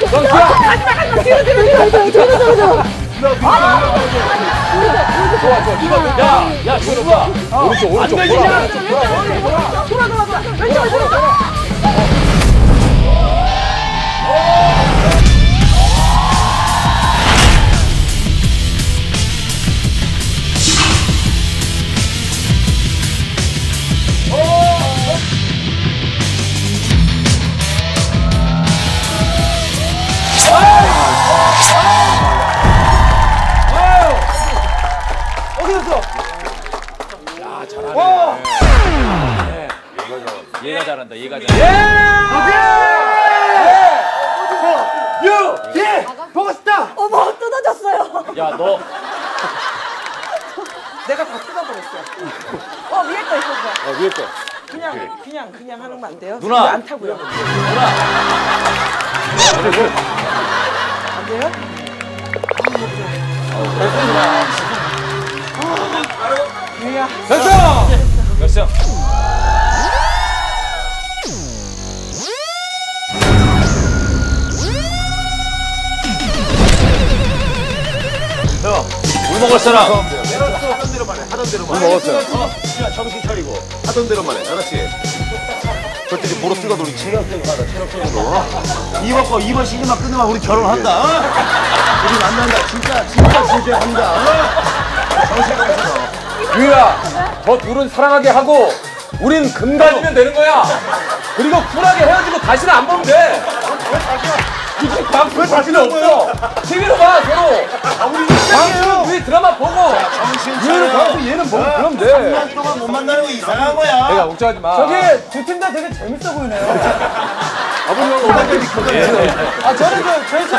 명수야. 뒤로 뒤로 뒤로 뒤로 뒤로 뒤로. 좋아 좋아. 네가 야, 야, 조수아. 오른쪽 오른쪽. 안 되지, 돌아. 야. 돌아 돌아 돌아. 왼쪽 왼쪽. 얘가 잘한다. 얘가 잘한다. 어머 뜯어졌어요. 야, 너 내가 다 뜯어버렸어. 어 위에 거 있었어. 어, 위에 거. 그냥 그냥 그냥 하는 거 안 돼요? 누나. 안 타고요. 안 돼요? 됐어. 형, 물 먹을 사람. 하던 대로만 해. 하던 대로만 해. 먹었어요. 어, 야, 정신 차리고 하던 대로만 해. 그때 이제 보러 뛰어도 우리 체력적으로. 체력적으로. 이번 거 이번 시즌만 끝내면 우리 결혼한다. 어? 우리 만난다. 진짜 진짜 진짜 한다. 어? 정신 차려. 유야, 저 둘은 사랑하게 하고 우린 금 가지면 되는 거야. 그리고 쿨하게 헤어지고 다시는 안 보면 돼. 굳이 광수에 자신은 없어. TV로 봐, 서로. 광수는 위에 드라마 보고. 차려. 광수, 얘는 보고 그러면 돼. 3년 동안 못 만나는 거 이상한 거야. 내가 걱정하지 마. 저기 두 팀 다 되게 재밌어 보이네요. 아버님하고 오빠들이 아 저는 그 저희 저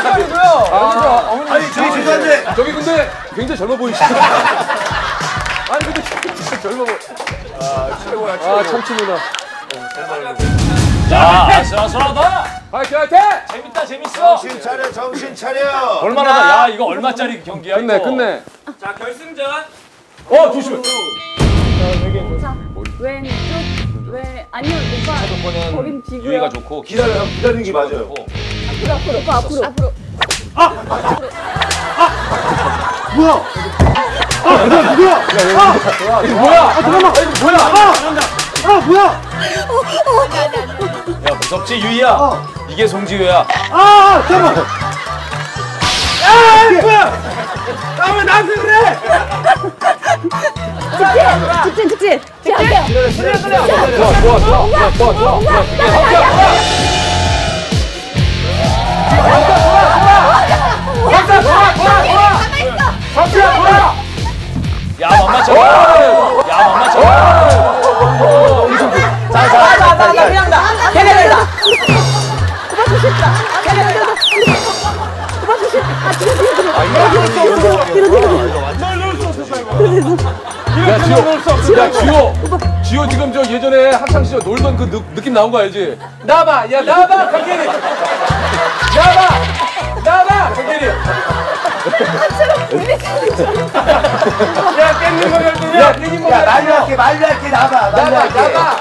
어머니. 아니 저기 죄송한데 저기 근데 굉장히 젊어 보이시죠? 아니 근데 진짜 젊어 보여. 아, 최고야, 최고. 아, 참치 누나. 자, 아슬아슬하다. 화이팅, 화이팅! 재밌다, 재밌어. 정신 차려 정신 차려. 얼마나 야 이거 얼마짜리 경기야 끝내, 이거. 끝내. 자 결승전. 어, 조심해. 자 왼쪽 왼 아니요 오빠 거긴 뒤고요. 유희가 좋고 기다려 기다리는 게 맞아요. 앞으로 앞으로 오빠 앞으로 앞으로. 이거 뭐야? 아, 잠깐만. 이거 뭐야? 야 무섭지 유희야. 이게 송지효야. 직진 직진. 직진. 좋아, 좋아, 좋아. 좋아, 좋아, 좋아. 좋아. 박수야, 돌아! 야 나나나 그냥 나. 걔네 다. 야, 지호. 야, 지호. 지호 지금 저 예전에 학창 시절 놀던 그 느, 느낌 나온 거 알지? 나봐, 야, 나봐, 강계리. 나봐, 나봐. 야, 깻잎 먹을 때냐? 야, 야 때. 말려할게 말려할게 나가 나봐, 말려할게. 나봐.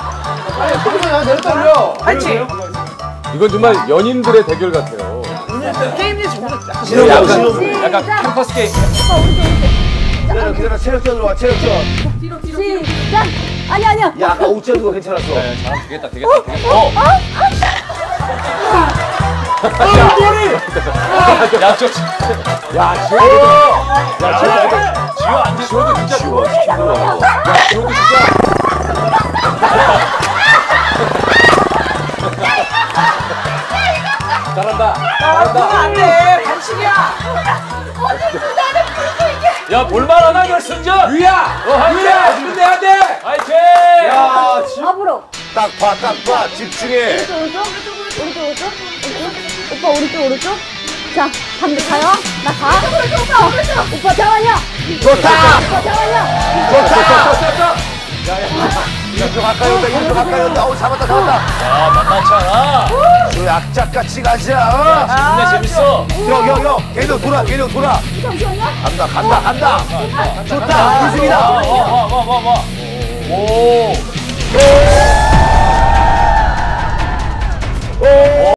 아니, 소리가 내려 떨려. 그렇지. 이건 정말 연인들의 대결 같아요. 게임이 다 약간 약간 캠퍼스 게임. 기다려 기다려 체력전으로 와 체력전. 시작. 아니 아니야. 야 아까 옷 재는 거 괜찮았어. 네, 잘하면 되겠다, 되겠다, 되겠다. 어. 야, 저 지- 야, 지호도. 야, 지호도. 지효 안 돼. 지호도 진짜. 지워 지워. 야, 지호도 진짜. 잘한다. 잘한다. 안 돼. 반칙이야. 야, 볼만하나 결승전. 유야! 유야! 힘내야 돼! 화이팅! 야, 지 앞으로. 딱 봐 딱 봐 집중해. 오른쪽 오른쪽 오른쪽 오른쪽 오른쪽 오빠 오른쪽 오른쪽 자, 담배 가요? 나 가? 오빠, 오빠, 오빠, 잠깐만요! 좋다! 오빠, 잠깐만요! 좋다! 좋다! 이쪽 가까이 온다, 이쪽 가까이 온다. 어우, 잡았다, 잡았다. 야, 만만치 않아. 그 악착같이 가자, 어? 재밌네, 재밌어. 형, 형, 형. 계속 돌아, 계속 돌아. 잠시만요. 간다, 간다, 간다. 좋다, 있습니다. 와, 와, 와, 와. 오. 오. 오.